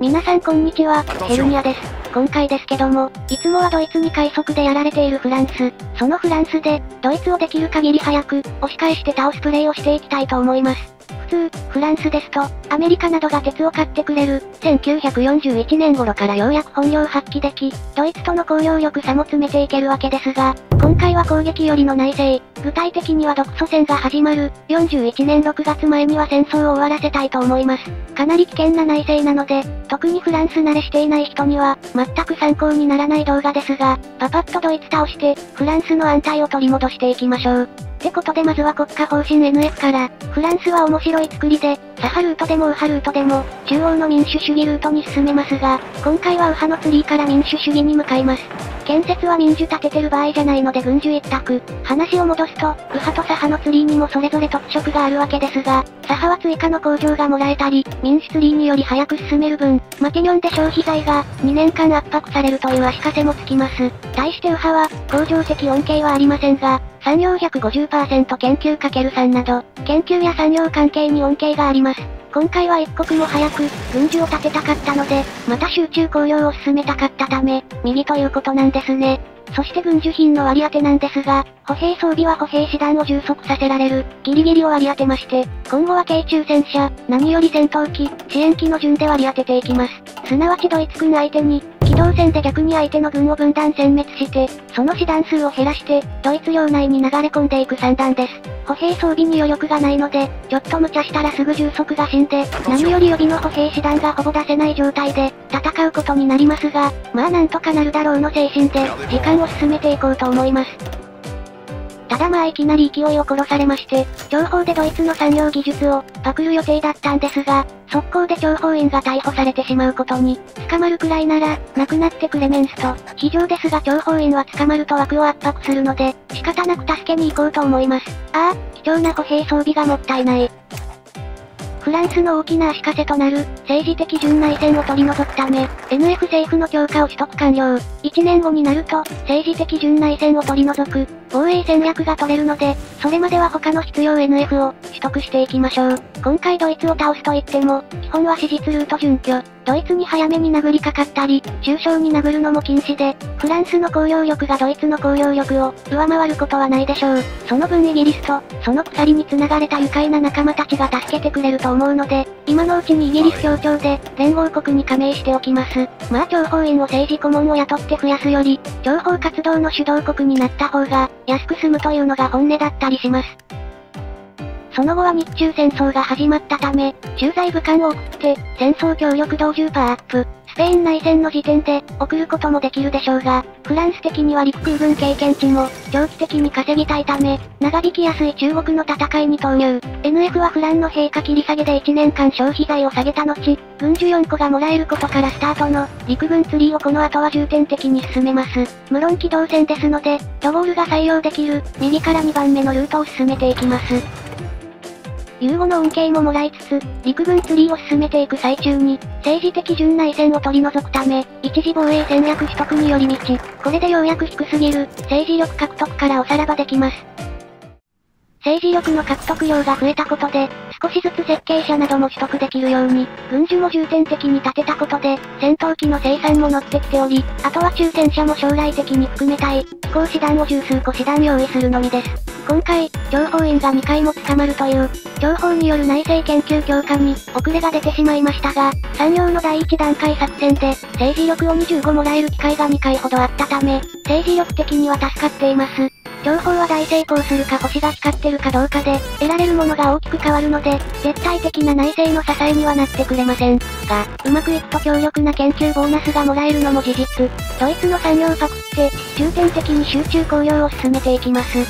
皆さんこんにちは、ヘルニアです。今回ですけども、いつもはドイツに快速でやられているフランス。そのフランスで、ドイツをできる限り早く、押し返して倒すプレイをしていきたいと思います。普通、フランスですと、アメリカなどが鉄を買ってくれる、1941年頃からようやく本領発揮でき、ドイツとの攻撃力差も詰めていけるわけですが、今回は攻撃よりの内政、具体的には独ソ戦が始まる、41年6月前には戦争を終わらせたいと思います。かなり危険な内政なので、特にフランス慣れしていない人には、全く参考にならない動画ですが、パパッとドイツ倒して、フランスの安泰を取り戻していきましょう。ってことでまずは国家方針 NF から、フランスは面白い作りで、左派ルートでも右派ルートでも、中央の民主主義ルートに進めますが、今回は右派のツリーから民主主義に向かいます。建設は民主立ててる場合じゃないので軍需一択。話を戻すと、右派と左派のツリーにもそれぞれ特色があるわけですが、左派は追加の工場がもらえたり、民主ツリーにより早く進める分、マテニョンで消費財が2年間圧迫されるという足かせもつきます。対して右派は、工場的恩恵はありませんが、産業150%研究 ×3 など、研究や産業関係に恩恵があります。今回は一刻も早く、軍需を立てたかったので、また集中工業を進めたかったため、右ということなんですね。そして軍需品の割り当てなんですが、歩兵装備は歩兵師団を充足させられる、ギリギリを割り当てまして、今後は軽中戦車、何より戦闘機、支援機の順で割り当てていきます。すなわちドイツ軍相手に、動戦で逆に相手の軍を分断殲滅して、その師団数を減らして、ドイツ領内に流れ込んでいく算段です。歩兵装備に余力がないので、ちょっと無茶したらすぐ充足が死んで、何より予備の歩兵師団がほぼ出せない状態で、戦うことになりますが、まあなんとかなるだろうの精神で、時間を進めていこうと思います。ただまあいきなり勢いを殺されまして、情報でドイツの産業技術をパクる予定だったんですが、速攻で諜報員が逮捕されてしまうことに、捕まるくらいなら、亡くなってくれメンスと、非常ですが諜報員は捕まると枠を圧迫するので、仕方なく助けに行こうと思います。ああ、貴重な歩兵装備がもったいない。フランスの大きな足かせとなる、政治的順内戦を取り除くため、NF 政府の強化を取得完了。1年後になると、政治的順内戦を取り除く、防衛戦略が取れるので、それまでは他の必要 NF を取得していきましょう。今回ドイツを倒すと言っても、基本は史実ルート準拠。ドイツに早めに殴りかかったり、中小に殴るのも禁止で、フランスの公用力がドイツの公用力を上回ることはないでしょう。その分イギリスと、その鎖に繋がれた愉快な仲間たちが助けてくれると思うので、今のうちにイギリス協調で、連合国に加盟しておきます。まあ諜報員を政治顧問を雇って増やすより、情報活動の主導国になった方が、安く済むというのが本音だったりします。その後は日中戦争が始まったため、駐在武官を送って、戦争協力度10%アップ。スペイン内戦の時点で、送ることもできるでしょうが、フランス的には陸空軍経験値も、長期的に稼ぎたいため、長引きやすい中国の戦いに投入。NF はフランの陛下切り下げで1年間消費財を下げた後、軍需4個がもらえることからスタートの、陸軍ツリーをこの後は重点的に進めます。無論機動戦ですので、ドボールが採用できる、右から2番目のルートを進めていきます。ユーゴの恩恵ももらいつつ、陸軍ツリーを進めていく最中に、政治的順内戦を取り除くため、一時防衛戦略取得により道、これでようやく低すぎる、政治力獲得からおさらばできます。政治力の獲得量が増えたことで、少しずつ設計者なども取得できるように、軍需も重点的に立てたことで、戦闘機の生産も乗ってきており、あとは抽選車も将来的に含めたい、飛行師団を十数個師団用意するのみです。今回、情報員が2回も捕まるという、情報による内政研究強化に、遅れが出てしまいましたが、産業の第1段階作戦で、政治力を25もらえる機会が2回ほどあったため、政治力的には助かっています。情報は大成功するか星が光ってるかどうかで、得られるものが大きく変わるので、絶対的な内政の支えにはなってくれません。が、うまくいくと強力な研究ボーナスがもらえるのも事実。ドイツの産業パクって、重点的に集中工業を進めていきます。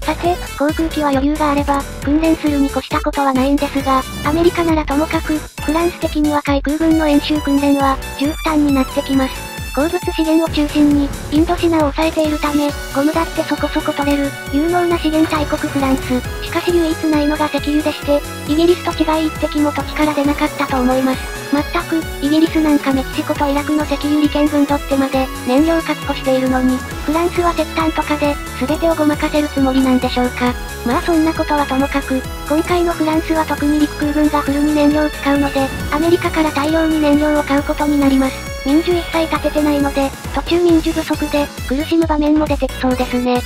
さて、航空機は余裕があれば、訓練するに越したことはないんですが、アメリカならともかく、フランス的には海空軍の演習訓練は、重負担になってきます。鉱物資源を中心に、インドシナを抑えているため、ゴムだってそこそこ取れる、有能な資源大国フランス。しかし唯一ないのが石油でして、イギリスと違い一滴も土地から出なかったと思います。まったく、イギリスなんかメキシコとイラクの石油利権分取ってまで、燃料確保しているのに、フランスは石炭とかで、全てをごまかせるつもりなんでしょうか。まあそんなことはともかく、今回のフランスは特に陸空軍がフルに燃料を使うので、アメリカから大量に燃料を買うことになります。民主一切立ててないので、途中民主不足で、苦しむ場面も出てきそうですね。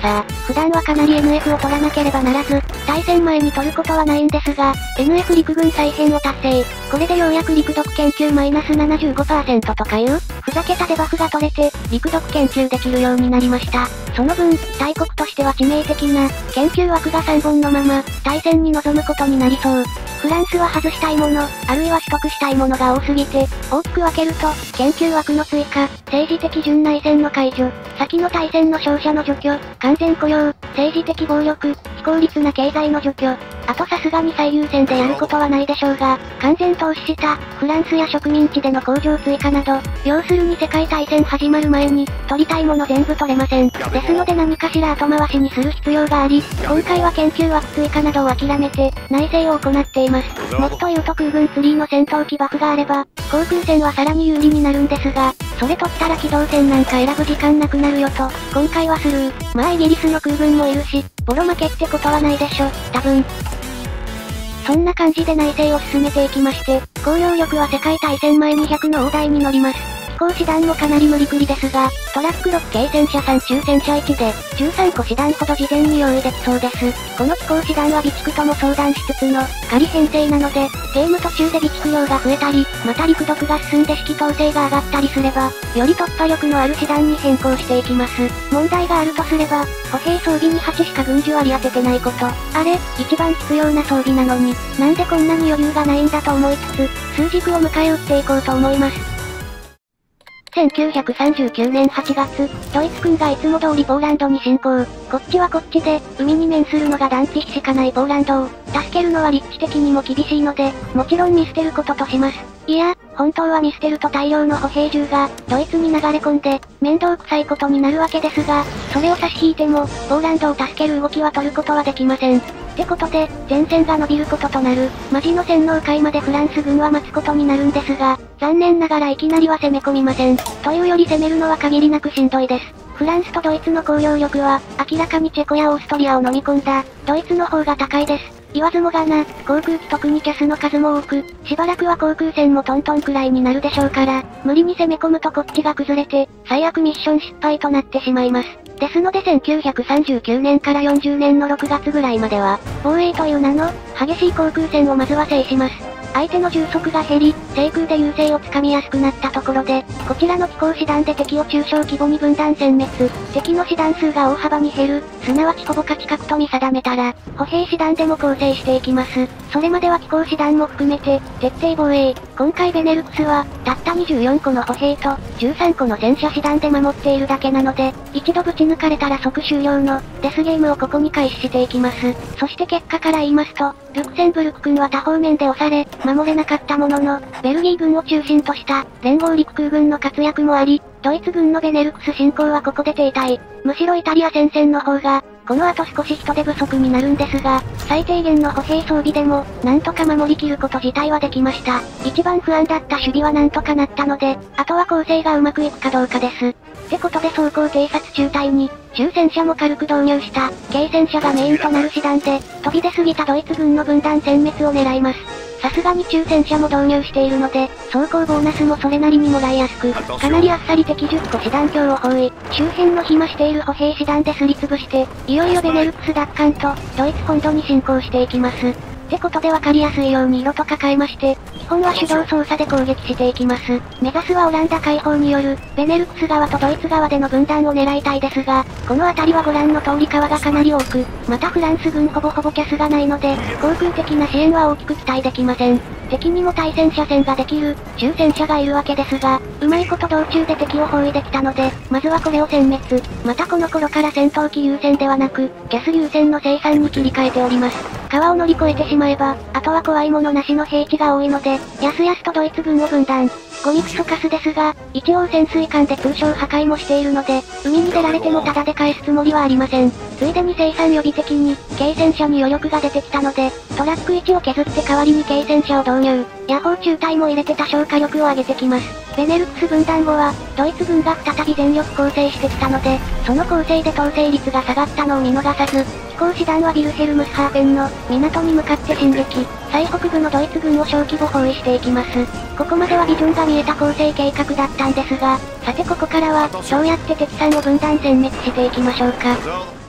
さあ、普段はかなり NF を取らなければならず、対戦前に取ることはないんですが、NF 陸軍再編を達成。これでようやく陸読研究マイナス75%とかいう、ふざけたデバフが取れて、陸読研究できるようになりました。その分、大国としては致命的な、研究枠が3本のまま、対戦に臨むことになりそう。フランスは外したいもの、あるいは取得したいものが多すぎて、大きく分けると、研究枠の追加、政治的純内戦の解除、先の対戦の勝者の除去、完全雇用、政治的暴力、非効率な経済の除去、あとさすがに最優先でやることはないでしょうが、完全投資した、フランスや植民地での工場追加など、要するに世界大戦始まる前に、取りたいもの全部取れません。ですので何かしら後回しにする必要があり、今回は研究枠追加などを諦めて、内政を行っています。もっと言うと空軍3の戦闘機バフがあれば、航空戦はさらに有利になるんですが、それ取ったら機動戦なんか選ぶ時間なくなるよと、今回はスルー。まあイギリスの空軍もいるし、ボロ負けってことはないでしょ、多分。そんな感じで内政を進めていきまして、高揚力は世界大戦前200の大台に乗ります。飛行師団もかなり無理くりですが、トラック6系戦車3中戦車1で、13個師団ほど事前に用意できそうです。この飛行師団は備蓄とも相談しつつの、仮編成なので、ゲーム途中で備蓄量が増えたり、また陸読が進んで指揮統制が上がったりすれば、より突破力のある師団に変更していきます。問題があるとすれば、歩兵装備に8しか軍需割り当ててないこと。あれ、一番必要な装備なのに、なんでこんなに余裕がないんだと思いつつ、数軸を迎え撃っていこうと思います。1939年8月、ドイツ軍がいつも通りポーランドに侵攻。こっちはこっちで、海に面するのが団地比しかないポーランドを、助けるのは立地的にも厳しいので、もちろん見捨てることとします。いや、本当は見捨てると大量の歩兵銃が、ドイツに流れ込んで、面倒くさいことになるわけですが、それを差し引いても、ポーランドを助ける動きは取ることはできません。ってことで、前線が伸びることとなる、マジの洗脳会までフランス軍は待つことになるんですが、残念ながらいきなりは攻め込みません。というより攻めるのは限りなくしんどいです。フランスとドイツの攻撃力は、明らかにチェコやオーストリアを飲み込んだ、ドイツの方が高いです。言わずもがな、航空機特にキャスの数も多く、しばらくは航空戦もトントンくらいになるでしょうから、無理に攻め込むとこっちが崩れて、最悪ミッション失敗となってしまいます。ですので1939年から40年の6月ぐらいまでは、防衛という名の、激しい航空戦をまずは制します。相手の重速が減り、制空で優勢をつかみやすくなったところで、こちらの機構師団で敵を中小規模に分断殲滅、敵の師団数が大幅に減る、すなわちほぼ価値格と見定めたら、歩兵師団でも構成していきます。それまでは機構師団も含めて、徹底防衛。今回ベネルクスは、たった24個の歩兵と、13個の戦車師団で守っているだけなので、一度ぶち抜かれたら即終了の、デスゲームをここに開始していきます。そして結果から言いますと、ルクセンブルク軍は多方面で押され、守れなかったものの、ベルギー軍を中心とした連合陸空軍の活躍もあり、ドイツ軍のベネルクス侵攻はここで停滞。むしろイタリア戦線の方が、この後少し人手不足になるんですが、最低限の歩兵装備でも、なんとか守りきること自体はできました。一番不安だった守備はなんとかなったので、あとは構成がうまくいくかどうかです。ってことで走行偵察中隊に、中戦車も軽く導入した、軽戦車がメインとなる師団で、飛び出過ぎたドイツ軍の分断殲滅を狙います。さすがに抽選車も導入しているので、走行ボーナスもそれなりにもらいやすく、かなりあっさり敵10個師団強を包囲、周辺の暇している歩兵師団ですりつぶして、いよいよベネルクス奪還と、ドイツ本土に侵攻していきます。ってことで分かりやすいように色とか変えまして、基本は手動操作で攻撃していきます。目指すはオランダ解放による、ベネルクス側とドイツ側での分断を狙いたいですが、この辺りはご覧の通り川がかなり多く、またフランス軍ほぼほぼキャスがないので、航空的な支援は大きく期待できません。敵にも対戦車線ができる、中戦車がいるわけですが、うまいこと道中で敵を包囲できたので、まずはこれを殲滅。またこの頃から戦闘機優先ではなく、キャス優先の生産に切り替えております。川を乗り越えてしまえば、あとは怖いものなしの平地が多いので、やすやすとドイツ軍を分断。ゴミクソカスですが、一応潜水艦で通称破壊もしているので、海に出られてもタダで返すつもりはありません。ついでに生産予備的に、軽戦車に余力が出てきたので、トラック位置を削って代わりに軽戦車を導入。野砲中隊も入れて多少火力を上げてきます。ベネルクス分断後は、ドイツ軍が再び全力攻勢してきたので、その攻勢で統制率が下がったのを見逃さず、行士団はビルヘルムスハーペンの港に向かって進撃。最北部のドイツ軍を小規模包囲していきます。ここまではビジョンが見えた構成計画だったんですが、さてここからは、どうやって敵さんを分断殲滅していきましょうか。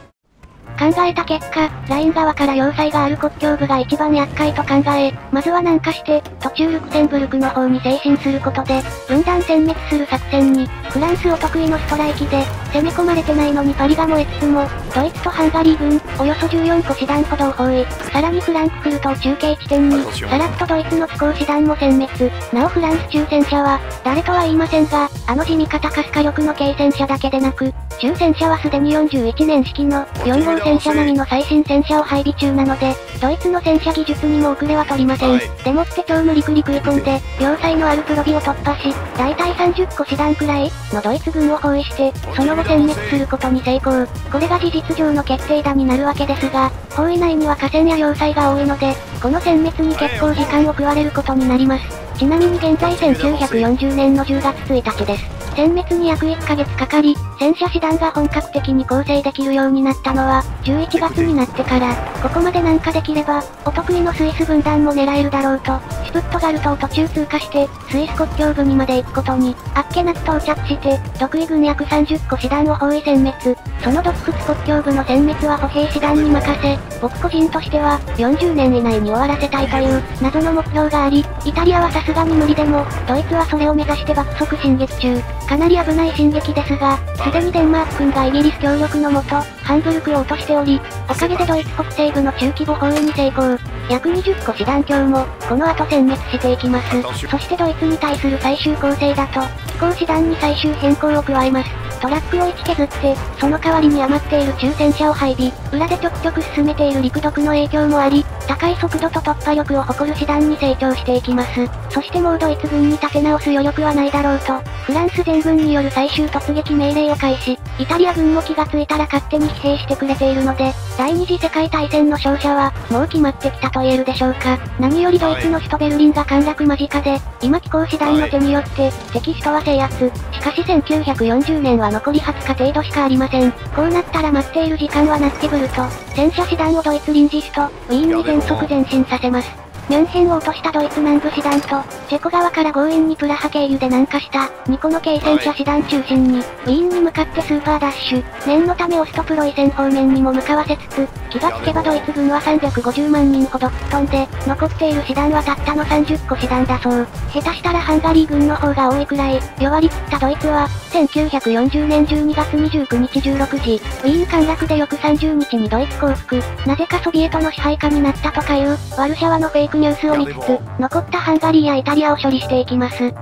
考えた結果、ライン側から要塞がある国境部が一番厄介と考え、まずは南下して、途中ルクセンブルクの方に推進することで、分断殲滅する作戦に、フランスお得意のストライキで、攻め込まれてないのにパリが燃えつつも、ドイツとハンガリー軍、およそ14個師団ほどを包囲、さらにフランクフルトを中継地点に、さらっとドイツの飛行士団も殲滅。なおフランス中戦車は、誰とは言いませんが、あの地味方かす火力の軽戦車だけでなく、中戦車はすでに41年式の4号戦車並みの最新戦車を配備中なので、ドイツの戦車技術にも遅れは取りません。でもって超無理くり食い込んで、要塞のあるプロビを突破し、だいたい30個師団くらいのドイツ軍を包囲して、その後殲滅することに成功。これが事実上の決定打になるわけですが、包囲内には河川や要塞が多いので、この殲滅に結構時間を食われることになります。ちなみに現在1940年の10月1日です。殲滅に約1ヶ月かかり、戦車師団が本格的に構成できるようになったのは、11月になってから、ここまでなんかできれば、お得意のスイス分断も狙えるだろうと、シュプットガルトを途中通過して、スイス国境部にまで行くことに、あっけなく到着して、独位軍約30個師団を包囲殲滅。その独仏国境部の殲滅は歩兵師団に任せ、僕個人としては、40年以内に終わらせたいという、謎の目標があり、イタリアはさすがに無理でも、ドイツはそれを目指して爆速進撃中。かなり危ない進撃ですが、すでにデンマーク軍がイギリス協力のもと、ハンブルクを落としており、おかげでドイツ北西部の中規模包囲に成功。約20個師団長も、この後殲滅していきます。そしてドイツに対する最終構成だと、飛行師団に最終変更を加えます。トラックを1削って、その代わりに余っている中戦車を配備、裏でちょくちょく進めている陸毒の影響もあり、高い速度と突破力を誇る師団に成長していきます。そしてもうドイツ軍に立て直す余力はないだろうと、フランス全軍による最終突撃命令を開始、イタリア軍も気がついたら勝手に疲弊してくれているので、第二次世界大戦の勝者は、もう決まってきたと言えるでしょうか。何よりドイツの首都ベルリンが陥落間近で、今機構師団の手によって、敵首都は制圧。しかし1940年は残り20日程度しかありません。こうなったら待っている時間はなってくると、戦車師団をドイツ臨時首都、ウィーンに全速前進させます。ミュンヘンを落としたドイツ南部師団と、チェコ側から強引にプラハ経由で南下した、2個の軽戦車師団中心に、ウィーンに向かってスーパーダッシュ、念のためオストプロイセン方面にも向かわせつつ、気がつけばドイツ軍は350万人ほど吹っ飛んで、残っている師団はたったの30個師団だそう。下手したらハンガリー軍の方が多いくらい、弱りつったドイツは、1940年12月29日16時、ウィーン陥落で翌30日にドイツ降伏、なぜかソビエトの支配下になったとかいう、ワルシャワのフェイクニュースを見つつ、残ったハンガリーやイタリアを処理していきます。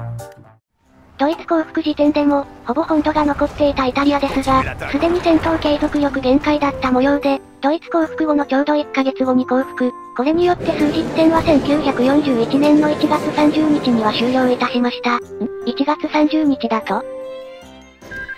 ドイツ降伏時点でも、ほぼ本土が残っていたイタリアですが、すでに戦闘継続力限界だった模様で、ドイツ降伏後のちょうど1ヶ月後に降伏。これによって数日戦は1941年の1月30日には終了いたしました。ん ?1 月30日だと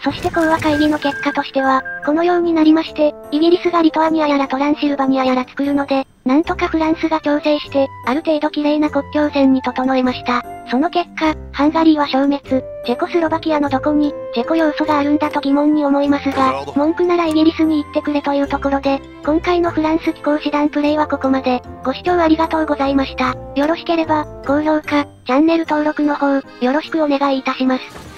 そして講和会議の結果としては、このようになりまして、イギリスがリトアニアやらトランシルバニアやら作るので、なんとかフランスが調整して、ある程度綺麗な国境線に整えました。その結果、ハンガリーは消滅、チェコスロバキアのどこに、チェコ要素があるんだと疑問に思いますが、文句ならイギリスに行ってくれというところで、今回のフランス機構師団プレイはここまで。ご視聴ありがとうございました。よろしければ、高評価、チャンネル登録の方、よろしくお願いいたします。